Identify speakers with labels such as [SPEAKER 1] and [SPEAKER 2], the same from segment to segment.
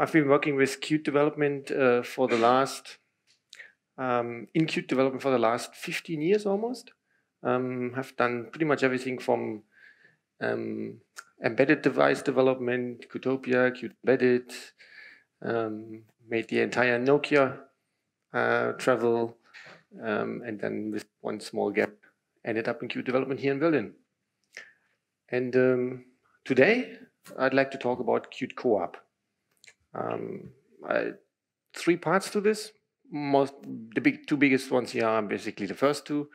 [SPEAKER 1] I've been working with Qt development uh, for the last, um, in Qt development for the last 15 years almost. Um, have done pretty much everything from um, embedded device development, Qtopia, Qt Embedded, um, made the entire Nokia uh, travel, um, and then with one small gap, ended up in Qt development here in Berlin. And um, today, I'd like to talk about Qt CoAP. Um, three parts to this. Most the big two biggest ones here are basically the first two.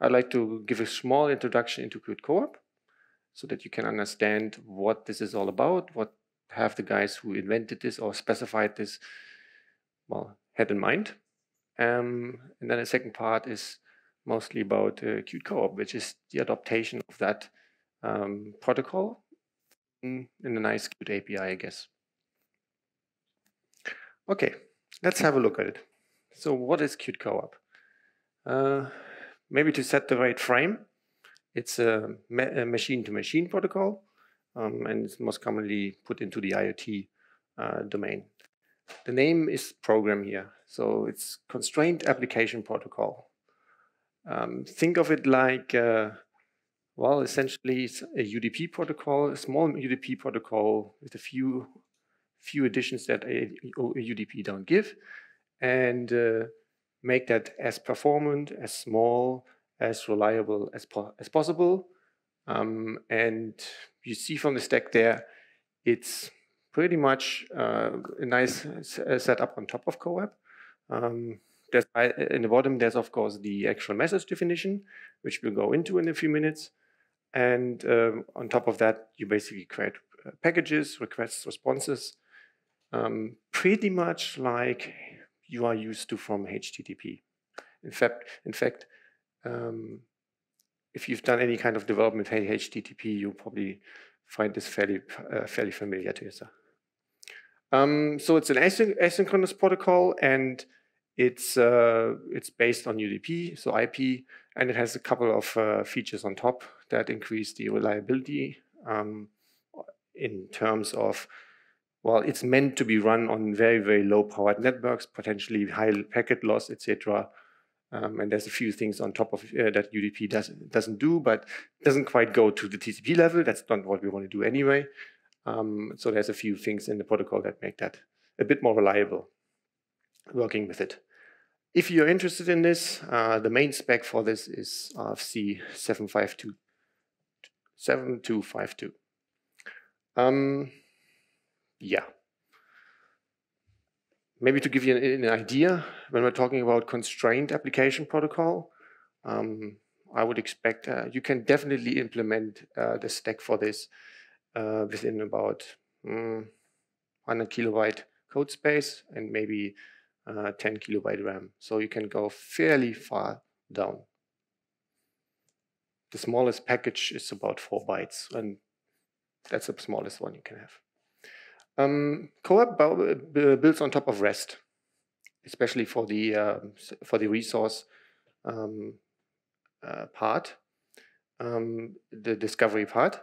[SPEAKER 1] I'd like to give a small introduction into Qt CoAP so that you can understand what this is all about, what have the guys who invented this or specified this well had in mind. Um, and then the second part is mostly about uh, Qt CoAP, which is the adaptation of that um, protocol in, in a nice Qt API, I guess. Okay, let's have a look at it. So what is Qt CoAP? Uh, maybe to set the right frame, it's a machine-to-machine -machine protocol, um, and it's most commonly put into the IoT uh, domain. The name is program here, so it's Constrained Application Protocol. Um, think of it like, uh, well, essentially it's a UDP protocol, a small UDP protocol with a few few additions that a, UDP don't give, and uh, make that as performant, as small, as reliable as, po as possible. Um, and you see from the stack there, it's pretty much uh, a nice uh, setup on top of CoAP. Um, in the bottom, there's of course the actual message definition, which we'll go into in a few minutes. And um, on top of that, you basically create uh, packages, requests, responses, um, pretty much like you are used to from HTTP. In fact, in fact, um, if you've done any kind of development with HTTP, you probably find this fairly uh, fairly familiar to yourself. Um, so it's an asynchronous protocol, and it's uh, it's based on UDP, so IP, and it has a couple of uh, features on top that increase the reliability um, in terms of well, it's meant to be run on very, very low powered networks, potentially high packet loss, etc. Um, and there's a few things on top of uh, that UDP does, doesn't do, but doesn't quite go to the TCP level. That's not what we want to do anyway. Um, so there's a few things in the protocol that make that a bit more reliable working with it. If you're interested in this, uh, the main spec for this is RFC 752. 7252. Um, yeah. Maybe to give you an, an, idea, when we're talking about constrained application protocol, um, I would expect uh, you can definitely implement uh, the stack for this uh, within about mm, 100 kilobyte code space and maybe uh, 10 kilobyte RAM. So you can go fairly far down. The smallest package is about 4 bytes, and that's the smallest one you can have. Um, CoAP builds on top of REST, especially for the uh, for the resource um, uh, part, um, the discovery part,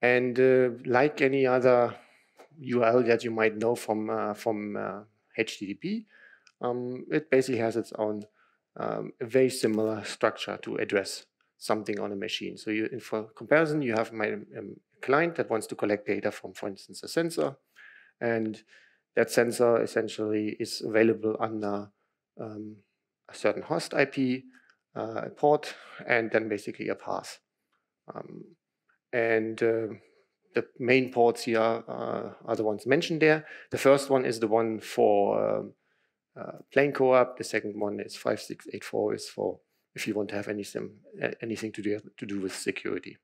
[SPEAKER 1] and uh, like any other URL that you might know from from HTTP, it basically has its own very similar structure to address something on a machine. So you, for comparison, you have my um, client that wants to collect data from, for instance, a sensor and that sensor essentially is available under um, a certain host IP, uh, a port, and then basically a path. Um, and uh, the main ports here uh, are the ones mentioned there. The first one is the one for um, uh, plain CoAP. The second one is 5684 is for if you want to have anything, anything to do, to do with security.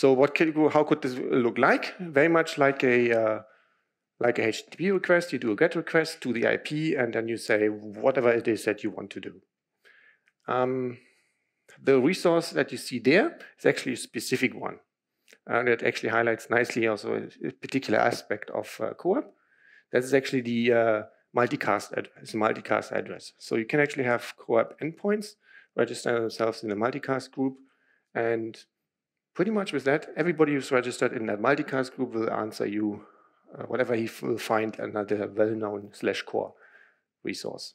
[SPEAKER 1] So what could, how could this look like? Very much like a uh, like a HTTP request, you do a GET request to the IP, and then you say whatever it is that you want to do. Um, the resource that you see there is actually a specific one. And it actually highlights nicely also a particular aspect of uh, CoAP. That is actually the uh, multicast address, multicast address. So you can actually have CoAP endpoints register themselves in a multicast group, and pretty much with that, everybody who's registered in that multicast group will answer you uh, whatever he will find another well-known slash core resource.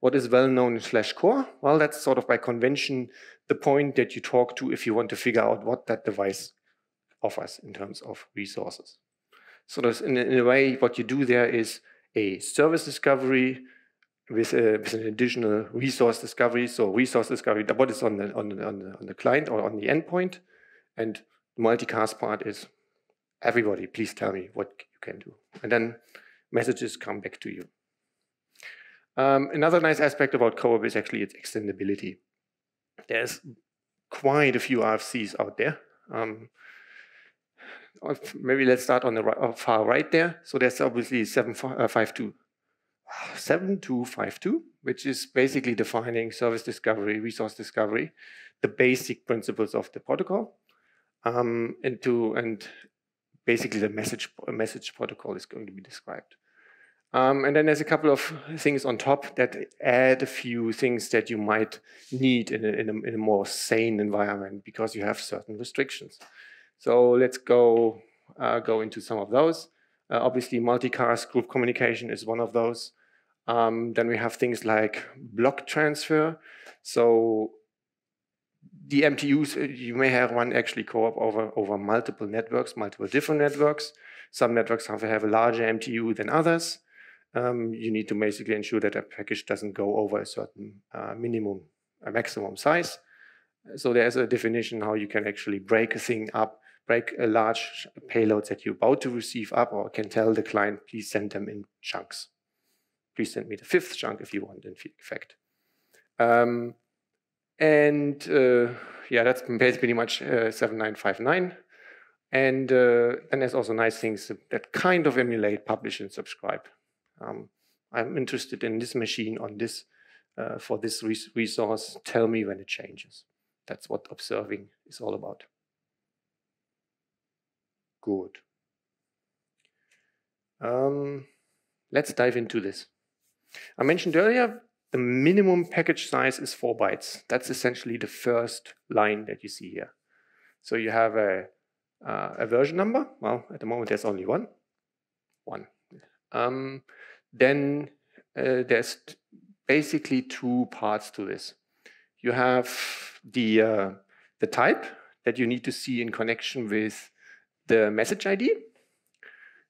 [SPEAKER 1] What is well-known slash core? Well, that's sort of by convention the point that you talk to if you want to figure out what that device offers in terms of resources. So in, in a way, what you do there is a service discovery with, a, with an additional resource discovery. So resource discovery, what is on the, on the, on the client or on the endpoint, and the multicast part is everybody, please tell me what you can do. And then messages come back to you. Um, another nice aspect about CoAP is actually its extendability. There's quite a few RFCs out there. Um, maybe let's start on the right, far right there. So there's obviously 752, uh, 7252, which is basically defining service discovery, resource discovery, the basic principles of the protocol. Um, and to and basically the message message protocol is going to be described. Um, and then there's a couple of things on top that add a few things that you might need in a, in a, in a more sane environment because you have certain restrictions. So let's go uh, go into some of those. Uh, obviously, multicast group communication is one of those. Um, then we have things like block transfer. So the MTUs, uh, you may have one actually CoAP over, over multiple networks, multiple different networks. Some networks have, have a larger MTU than others. Um, you need to basically ensure that a package doesn't go over a certain uh, minimum, a maximum size. So there's a definition how you can actually break a thing up, break a large payload that you're about to receive up, or can tell the client, please send them in chunks. Please send me the fifth chunk if you want, in fact. Um, and uh, yeah, that's pretty much uh, 7959. And uh, then there's also nice things that kind of emulate publish and subscribe. Um, I'm interested in this machine on this uh, for this res resource. Tell me when it changes. That's what observing is all about. Good. Um, let's dive into this. I mentioned earlier the minimum package size is four bytes. That's essentially the first line that you see here. So you have a, uh, a version number. Well, at the moment there's only one. One. Um, then uh, there's basically two parts to this. You have the, uh, the type that you need to see in connection with the message ID.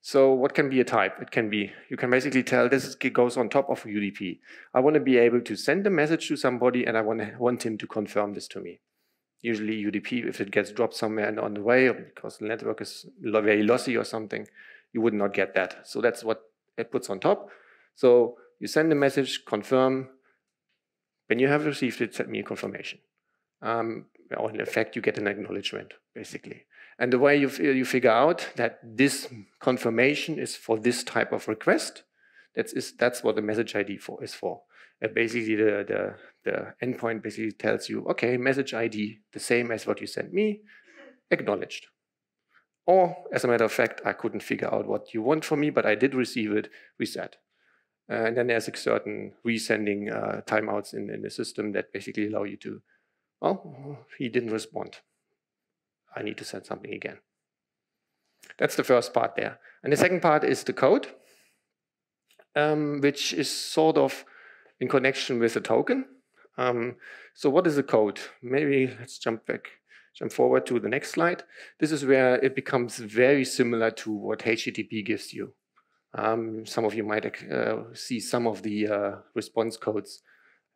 [SPEAKER 1] So what can be a type? It can be, you can basically tell this goes on top of UDP. I want to be able to send a message to somebody and I want, want him to confirm this to me. Usually UDP, if it gets dropped somewhere on the way because the network is very lossy or something, you would not get that. So that's what it puts on top. So you send a message, confirm. When you have received it, send me a confirmation. Um, or in effect, you get an acknowledgement, basically. And the way you, you figure out that this confirmation is for this type of request, that's, is, that's what the message ID for, is for. And basically, the, the, the endpoint basically tells you, okay, message ID, the same as what you sent me, acknowledged. Or, as a matter of fact, I couldn't figure out what you want from me, but I did receive it, reset. Uh, and then there's a certain resending uh, timeouts in, in the system that basically allow you to, well, he didn't respond. I need to send something again. That's the first part there. And the second part is the code, um, which is sort of in connection with the token. Um, so what is the code? Maybe let's jump back, jump forward to the next slide. This is where it becomes very similar to what HTTP gives you. Um, some of you might uh, see some of the uh, response codes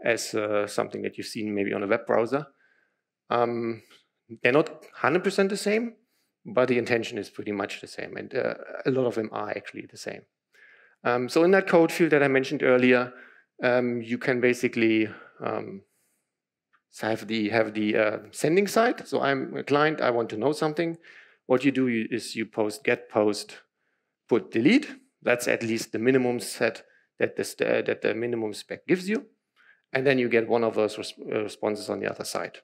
[SPEAKER 1] as uh, something that you've seen maybe on a web browser. Um, they're not 100% the same, but the intention is pretty much the same. And uh, a lot of them are actually the same. Um, so in that code field that I mentioned earlier, um, you can basically um, have the, have the uh, sending side. So I'm a client, I want to know something. What you do is you post get, post, put, delete. That's at least the minimum set that the, uh, that the minimum spec gives you. And then you get one of those res uh, responses on the other side.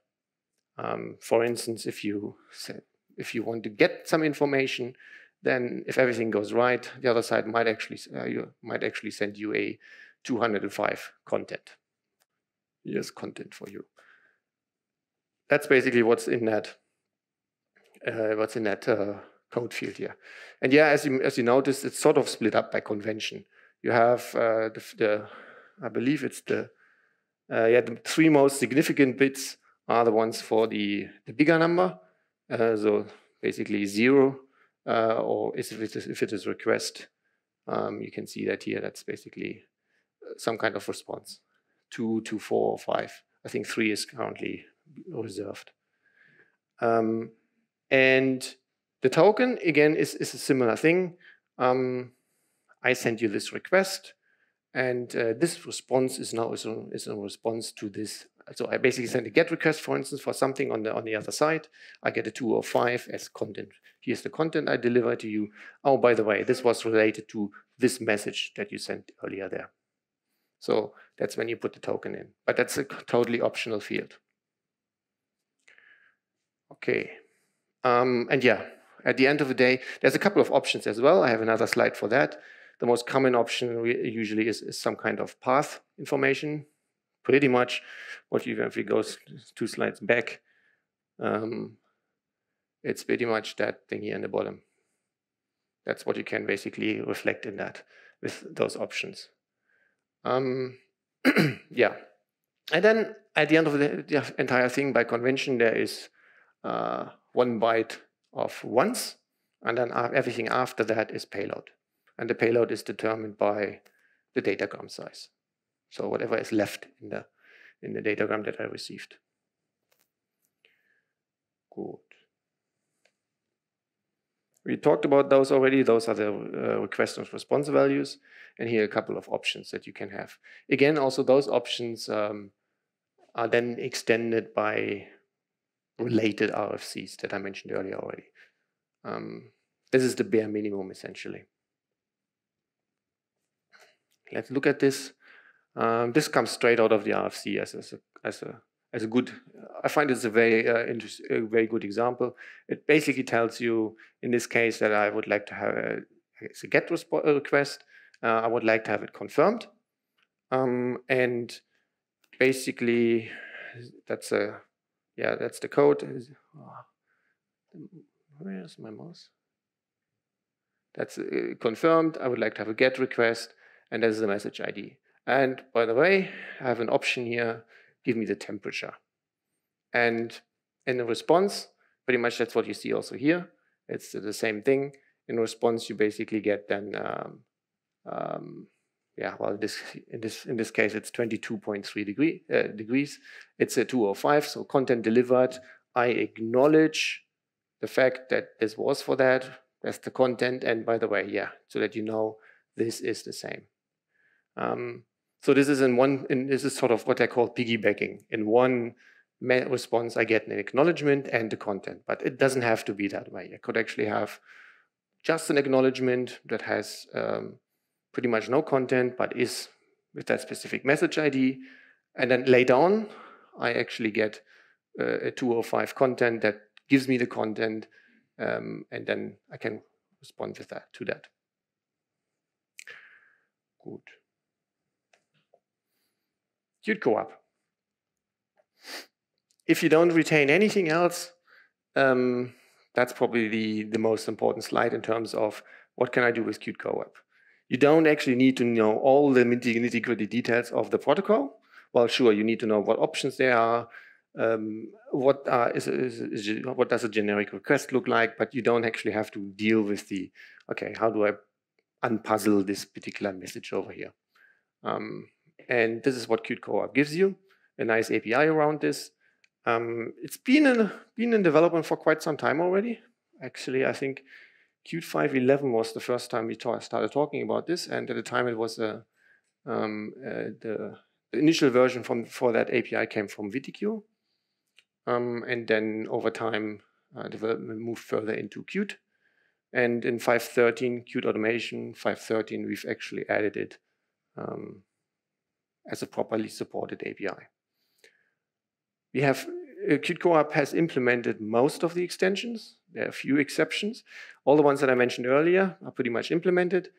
[SPEAKER 1] Um, for instance, if you if you want to get some information, then if everything goes right, the other side might actually uh, you might actually send you a 205 content. Here's content for you. That's basically what's in that uh, what's in that uh, code field here. And yeah, as you, as you notice, it's sort of split up by convention. You have uh, the, the, I believe it's the, uh, yeah, the three most significant bits are the ones for the, the bigger number. Uh, so basically zero, uh, or if it is, if it is request, um, you can see that here, that's basically uh, some kind of response. Two, two, four, or five. I think three is currently reserved. Um, and the token, again, is, is a similar thing. Um, I send you this request, and uh, this response is now is a, is a response to this. So I basically send a GET request, for instance, for something on the on the other side. I get a 205 as content. Here's the content I deliver to you. Oh, by the way, this was related to this message that you sent earlier there. So that's when you put the token in. But that's a totally optional field. Okay. Um, and yeah, at the end of the day, there's a couple of options as well. I have another slide for that. The most common option usually is, is some kind of path information. Pretty much what you, if we go two slides back, um, it's pretty much that thing here in the bottom. That's what you can basically reflect in that with those options. Um, yeah. And then at the end of the, the, entire thing, by convention, there is uh, one byte of once, and then everything after that is payload. And the payload is determined by the datagram size. So whatever is left in the, in the datagram that I received. Good. We talked about those already. Those are the uh, request and response values. And here are a couple of options that you can have. Again, also those options um, are then extended by related RFCs that I mentioned earlier already. Um, this is the bare minimum essentially. Let's look at this. Um, this comes straight out of the RFC as, a, as, a, as a good, I find it's a very, uh, a very good example. It basically tells you, in this case, that I would like to have a, a GET request. Uh, I would like to have it confirmed. Um, and basically, that's a yeah, that's the code. Oh, where's my mouse? That's uh, confirmed. I would like to have a GET request, and there's the message ID. And by the way, I have an option here, give me the temperature. And in the response, pretty much that's what you see also here. It's the same thing. In response, you basically get then um, um, yeah, well, this in this in this case it's 22.3 degree uh, degrees. It's a 205, so content delivered. I acknowledge the fact that this was for that. That's the content, and by the way, yeah, so that you know this is the same. Um, so this is in one. In, this is sort of what I call piggybacking. In one response, I get an acknowledgement and the content, but it doesn't have to be that way. I could actually have just an acknowledgement that has um, pretty much no content, but is with that specific message ID. And then later on, I actually get uh, a 205 content that gives me the content, um, and then I can respond with that to that. Good. Qt CoAP. If you don't retain anything else, um, that's probably the, the most important slide in terms of what can I do with Qt CoAP. You don't actually need to know all the nitty gritty details of the protocol. Well, sure, you need to know what options there are, um, what are, is, is, is, what does a generic request look like, but you don't actually have to deal with the, okay, how do I unpuzzle this particular message over here? Um, and this is what Qt CoAP gives you, a nice API around this. Um, it's been in, been in development for quite some time already. Actually, I think Qt 5.11 was the first time we ta started talking about this, and at the time it was a, um, uh, the, the, initial version from for that API came from WTQ, um, and then over time uh, development moved further into Qt, and in 5.13 Qt Automation 5.13 we've actually added it um, as a properly supported API. We have uh, Qt has implemented most of the extensions. There are a few exceptions. All the ones that I mentioned earlier are pretty much implemented.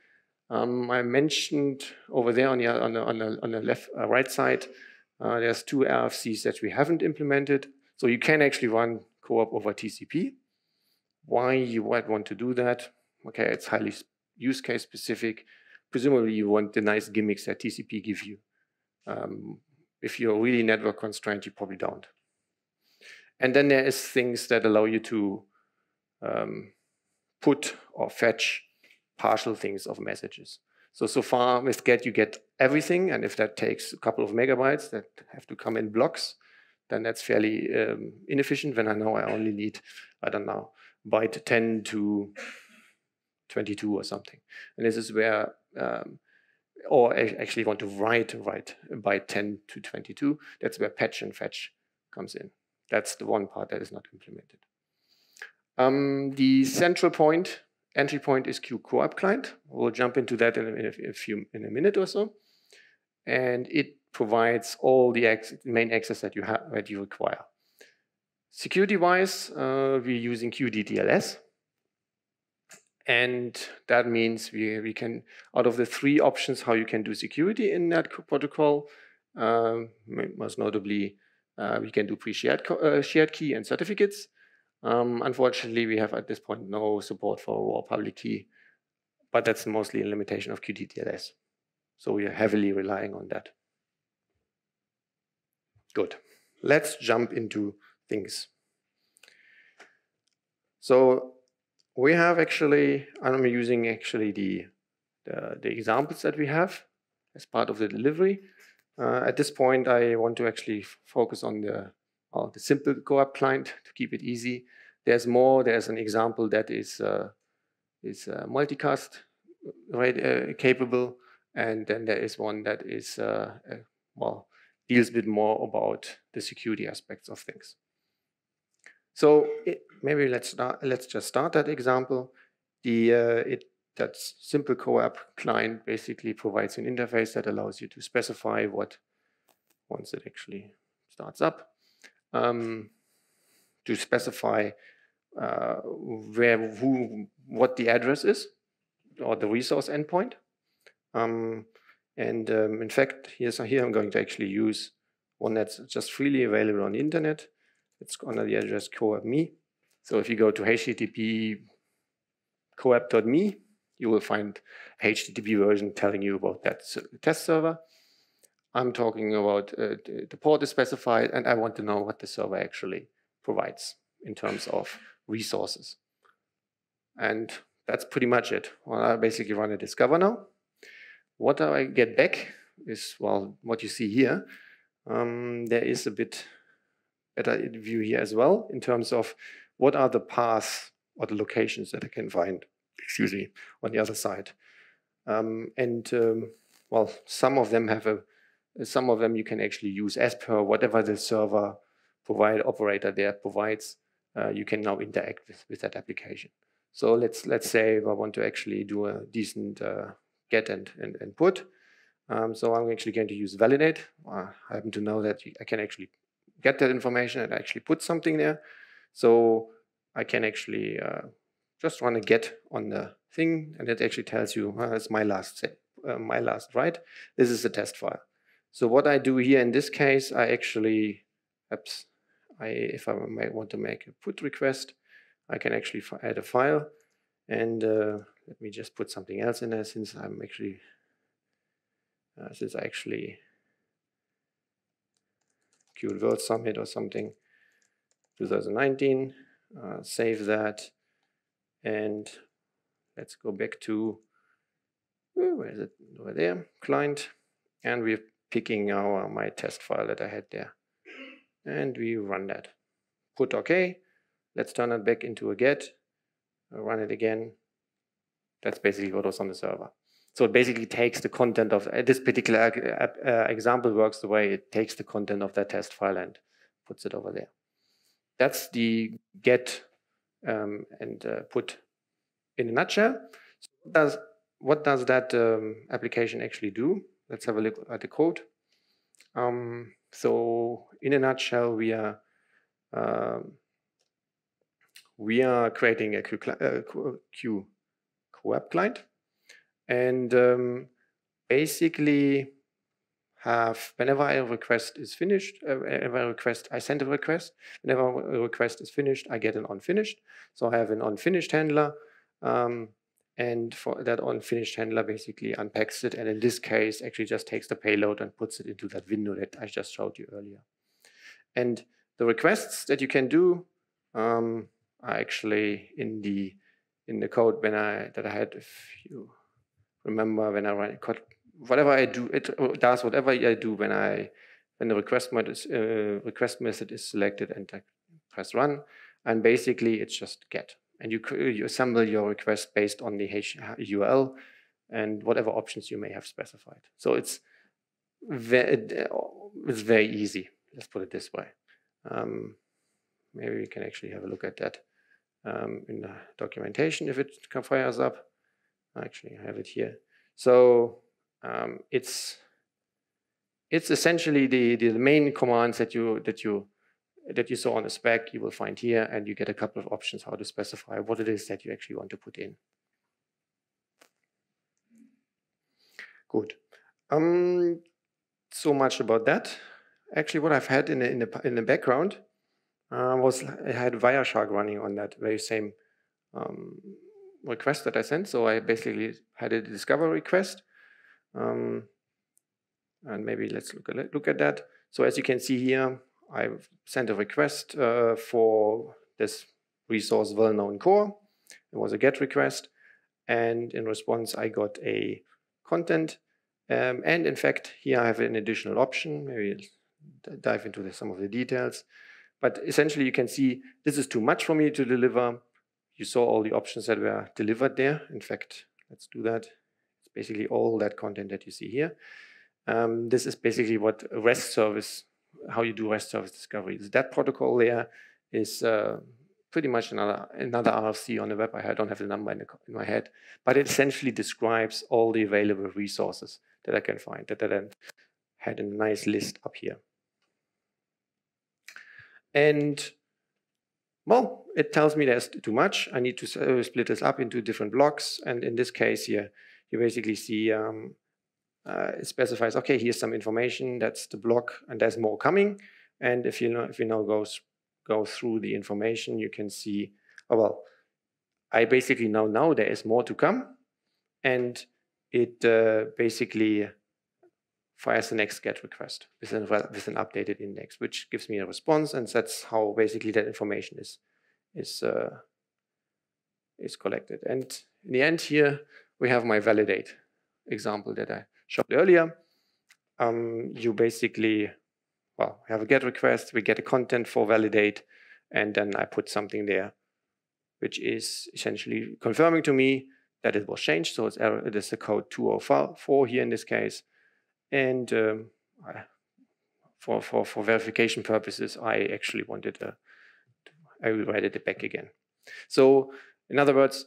[SPEAKER 1] Um, I mentioned over there on the, on the, on the, on the left, uh, right side, uh, there's two RFCs that we haven't implemented. So you can actually run CoAP over TCP. why you might want to do that. Okay, it's highly use case specific. Presumably you want the nice gimmicks that TCP give you. Um, if you're really network constrained, you probably don't. And then there is things that allow you to um, put or fetch partial things of messages. So, so far with GET, you get everything. And if that takes a couple of megabytes that have to come in blocks, then that's fairly um, inefficient when I know I only need, I don't know, byte 10 to 22 or something. And this is where, um, or actually want to write, write by 10 to 22. That's where patch and fetch comes in. That's the one part that is not implemented. Um, the central point, entry point is Q CoAP client. We'll jump into that in a, in a, few in a minute or so. And it provides all the main access that you have that you require. Security-wise, uh, we're using QDTLS. And that means we, we can, out of the three options how you can do security in that protocol, um, most notably, uh, we can do pre-shared uh, shared key and certificates. Um, unfortunately, we have at this point no support for raw public key, but that's mostly a limitation of QDTLS. So we are heavily relying on that. Good. Let's jump into things. So we have actually, I'm using actually the, the, the examples that we have as part of the delivery. Uh, at this point, I want to actually focus on the, uh, the simple CoAP client to keep it easy. There's more. There's an example that is uh, is uh, multicast uh, capable, and then there is one that is uh, well deals a bit more about the security aspects of things. So it, maybe let's start, let's just start that example. The it that simple CoAP client basically provides an interface that allows you to specify what, once it actually starts up, um, to specify uh, where who what the address is or the resource endpoint. Um, and um, in fact, here's here I'm going to actually use one that's just freely available on the internet. It's under the address coap.me. So if you go to http coap.me, you will find HTTP version telling you about that test server. I'm talking about uh, the port is specified, and I want to know what the server actually provides in terms of resources. And that's pretty much it. Well, I basically run a discover now. What do I get back is, well, what you see here. Um, there is a bit better view here as well in terms of what are the paths or the locations that I can find excuse me, on the other side. Um, and um, well, some of them have a, some of them you can actually use as per whatever the server provide operator there provides. Uh, you can now interact with, with that application. So let's let's say I want to actually do a decent uh, get and, and, and put. Um, so I'm actually going to use validate. Uh, I happen to know that I can actually get that information and actually put something there. So I can actually uh, just run a get on the thing, and it actually tells you uh, it's my last set, uh, my last write. This is the test file. So what I do here in this case, I actually, oops, I if I want to make a put request, I can actually add a file, and uh, let me just put something else in there since I'm actually, uh, since I actually Qt World Summit or something, 2019. Uh, save that and let's go back to, where is it, over there, client. And we're picking our my test file that I had there. And we run that. Put OK. Let's turn it back into a get. Run it again. That's basically what was on the server. So it basically takes the content of uh, this particular uh, uh, example works the way it takes the content of that test file and puts it over there. That's the get um, and uh, put in a nutshell. So what does, what does that um, application actually do? Let's have a look at the code. Um, so in a nutshell, we are um, we are creating a Q, uh, Q CoAP client, and um, basically have, whenever a request is finished, uh, whenever a request, I send a request, whenever a request is finished, I get an unfinished. So I have an unfinished handler, um, and for that unfinished handler basically unpacks it, and in this case, actually just takes the payload and puts it into that window that I just showed you earlier. And the requests that you can do um, are actually in the in the code when I that I had, a you remember when I write code, whatever I do, it does whatever I do when I when the request method is, uh, request method is selected and I press run, and basically it's just get, and you you assemble your request based on the URL and whatever options you may have specified. So it's very, it's very easy. Let's put it this way. Um, maybe we can actually have a look at that um, in the documentation if it fires up. Actually, I have it here. So um, it's it's essentially the, the main commands that you that you that you saw on the spec you will find here, and you get a couple of options how to specify what it is that you actually want to put in. Good. Um, so much about that. Actually, what I've had in the in the in the background uh, was I had Wireshark running on that very same um, request that I sent. So I basically had a discover request. Um, and maybe let's look at, look at that. So as you can see here, I sent a request uh, for this resource well-known core. It was a GET request. And in response, I got a content. Um, and in fact, here I have an additional option. Maybe I'll dive into the, some of the details. But essentially, you can see this is too much for me to deliver. You saw all the options that were delivered there. In fact, let's do that. It's basically all that content that you see here. Um, this is basically what REST service, how you do REST service discovery. That protocol there is uh, pretty much another another RFC on the web. I don't have the number in, the, in, my head, but it essentially describes all the available resources that I can find. That I then had a nice list up here. And well, it tells me there's too much. I need to uh, split this up into different blocks. And in this case here, you basically see um, uh, it specifies, okay, here's some information. That's the block, and there's more coming. And if you know, if you now go go through the information, you can see, oh well, I basically know now know there is more to come, and it uh, basically fires the next GET request with an, with an updated index, which gives me a response, and that's how basically that information is is uh, is collected. And in the end here, we have my validate example that I showed earlier. Um, you basically, well, we have a GET request, we get a content for validate, and then I put something there, which is essentially confirming to me that it was changed. So it's error, it is a code 204 here in this case. And um, for, for, for verification purposes, I actually wanted a, I rewrite it back again. So in other words,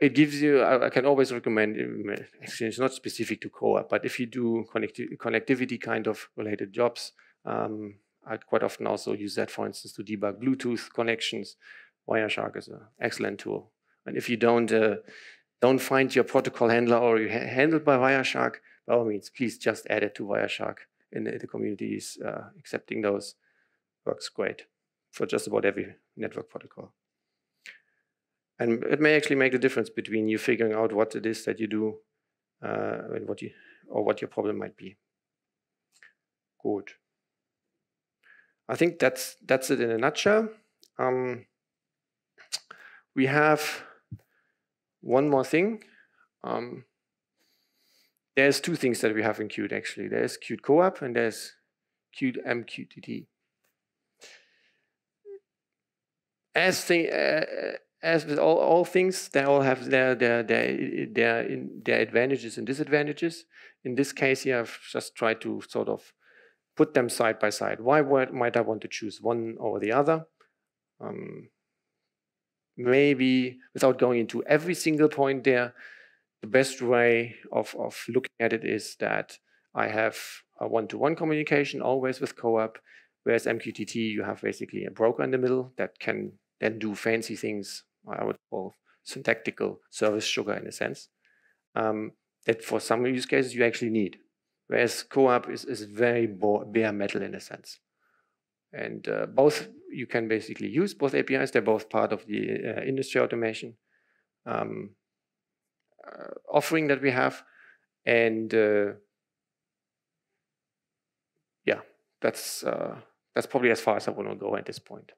[SPEAKER 1] it gives you, I, I can always recommend, um, actually it's not specific to COA, but if you do connecti connectivity kind of related jobs, um, I quite often also use that, for instance, to debug Bluetooth connections. Wireshark is an excellent tool. And if you don't uh, don't find your protocol handler or you ha handled by Wireshark, by all means, please just add it to Wireshark and the, the community is uh, accepting those. Works great for just about every network protocol. And it may actually make the difference between you figuring out what it is that you do uh, and what you or what your problem might be. Good. I think that's that's it in a nutshell. Um, we have one more thing. Um, there's two things that we have in Qt actually. There's Qt CoAP and there's Qt MQTT. As the, uh, as with all, all things, they all have their their their their, their advantages and disadvantages. In this case, here I've just tried to sort of put them side by side. Why might I want to choose one or the other? Um, maybe without going into every single point there, the best way of, of looking at it is that I have a one-to-one -one communication always with CoAP, whereas MQTT, you have basically a broker in the middle that can then do fancy things, I would call syntactical service sugar in a sense, um, that for some use cases you actually need. whereas CoAP is, is very bare metal in a sense. And uh, both you can basically use both APIs. They're both part of the uh, industry automation um, offering that we have. And uh, yeah, that's uh, that's probably as far as I want to go at this point.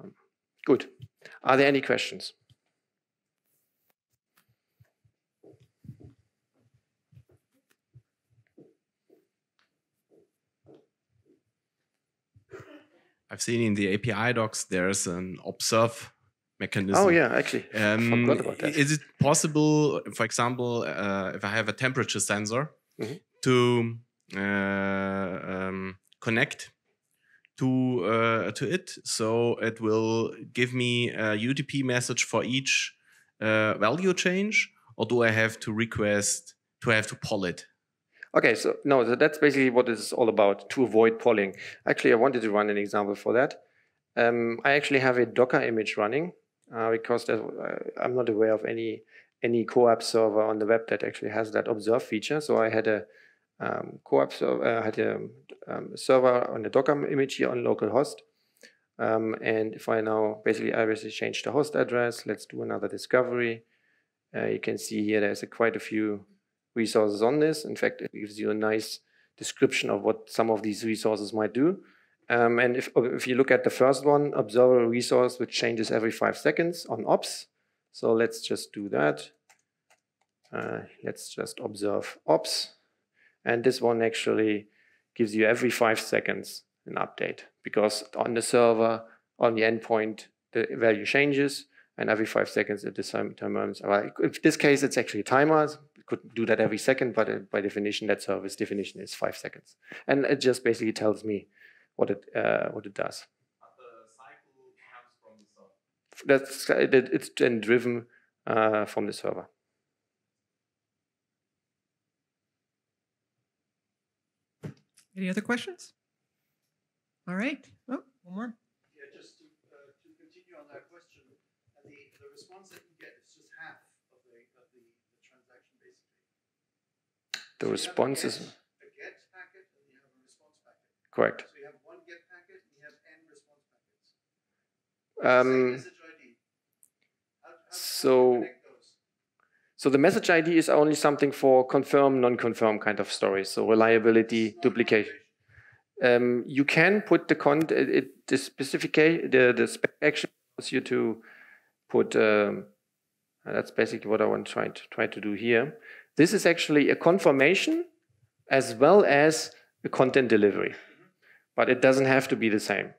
[SPEAKER 1] Um, good. Are there any questions?
[SPEAKER 2] I've seen in the API docs there's an observe mechanism.
[SPEAKER 1] Oh yeah, actually,
[SPEAKER 2] um, forgot about that. Is it possible, for example, uh, if I have a temperature sensor, mm -hmm. to uh, um, connect to uh, to it, so it will give me a UDP message for each uh, value change, or do I have to request to have to poll it?
[SPEAKER 1] Okay, so no, so that's basically what it's all about, to avoid polling. Actually, I wanted to run an example for that. Um, I actually have a Docker image running uh, because uh, I'm not aware of any any CoAP server on the web that actually has that observe feature. So I had a um, CoAP server, uh, had a um, server on the Docker image here on localhost. Um, and if I now basically I basically change the host address, let's do another discovery. Uh, you can see here there's a, quite a few resources on this. In fact, it gives you a nice description of what some of these resources might do. Um, and if, if you look at the first one, observe a resource which changes every five seconds on ops. So let's just do that. Uh, let's just observe ops. And this one actually gives you every five seconds an update because on the server, on the endpoint, the value changes and every five seconds it determines. Well, in this case, it's actually a timer could do that every second, but uh, by definition, that service definition is five seconds. And it just basically tells me what it uh, what it does. That's it's then driven uh, from the server.
[SPEAKER 3] Any other questions? All right. Oh, one more.
[SPEAKER 4] Yeah, just to, uh, to continue on that question, the, the response that you get is just half of
[SPEAKER 1] The of the, the transaction, basically. The so response is. Correct.
[SPEAKER 4] So you have one get packet and you have n response packets. Um,
[SPEAKER 1] so, so the message ID is only something for confirm, non-confirm kind of stories. So reliability, duplication. Um, you can put the con it, the specification the the spec action allows you to put. Um, that's basically what I want to try to try to do here. This is actually a confirmation as well as a content delivery, but it doesn't have to be the same.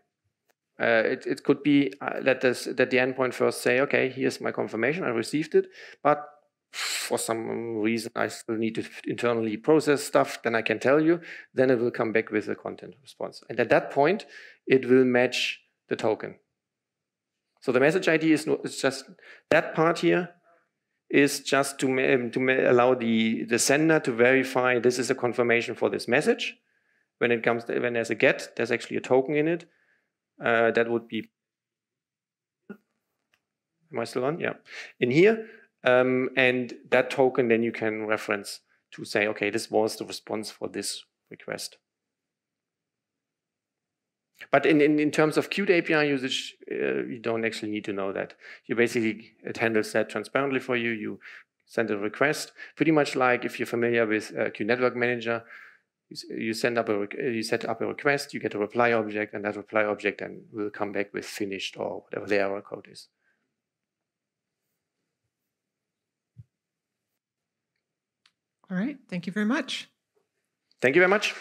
[SPEAKER 1] Uh, it, it could be uh, that, this, that the endpoint first say, okay, here's my confirmation, I received it, but for some reason I still need to internally process stuff, then I can tell you, then it will come back with a content response. And at that point, it will match the token. So the message ID is, no, it's just that part here is just to, um, to allow the, the sender to verify this is a confirmation for this message. When it comes to, when there's a get, there's actually a token in it. Uh, that would be, am I still on? Yeah. In here, um, and that token then you can reference to say, okay, this was the response for this request. But in, in, in terms of Qt API usage, uh, you don't actually need to know that. You basically, it handles that transparently for you. You send a request, pretty much like if you're familiar with uh, Qt Network Manager, you send up a uh, you set up a request, you get a reply object, and that reply object then will come back with finished or whatever the error code is.
[SPEAKER 3] All right. Thank you very much.
[SPEAKER 1] Thank you very much.